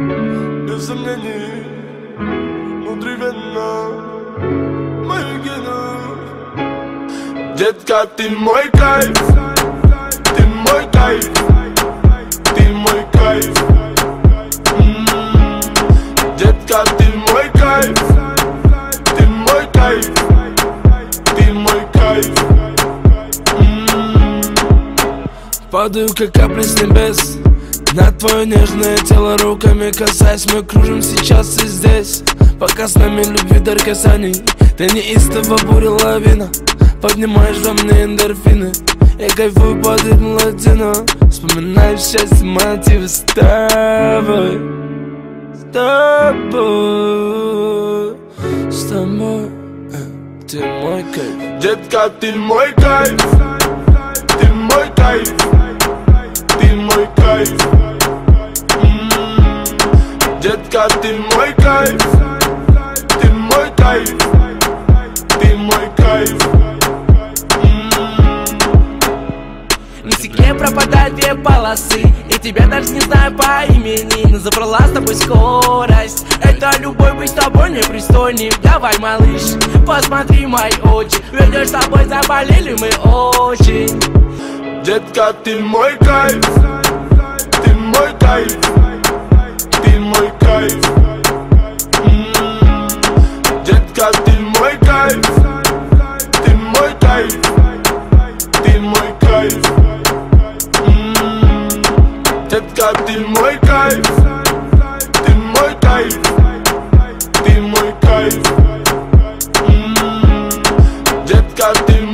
Без сомнений, внутривенно Мои гены Детка, ты мой кайф Ты мой кайф Ты мой кайф М-м-м. Детка, ты мой кайф Ты мой кайф Ты мой кайф М-м-м. Падаю, как капли с небес на твое нежное тело руками касаясь Мы кружим сейчас и здесь. Пока с нами любви дар касаний Ты неистово буря лавина Поднимаешь во мне эндорфины Я кайфую под ритм латино Вспоминаю счастье, мотивы с тобой С тобой С тобой. Э, Ты мой кайф. Детка, ты мой кайф. Ты мой кайф. Ты мой кайф. Детка, ты мой кайф Ты мой кайф Ты мой кайф. На стекле пропадают две полосы И тебя даже не знаю по имени Но забрала с тобой скорость. Это любовь быть с тобой непристойным Давай, малыш, посмотри мои очи. Ведешь с тобой заболели мы очень. Детка, Ты мой кайф мой кайф Детка, ты мой кайф Ты мой кайф Ты мой кайф Детка, ты мой кайф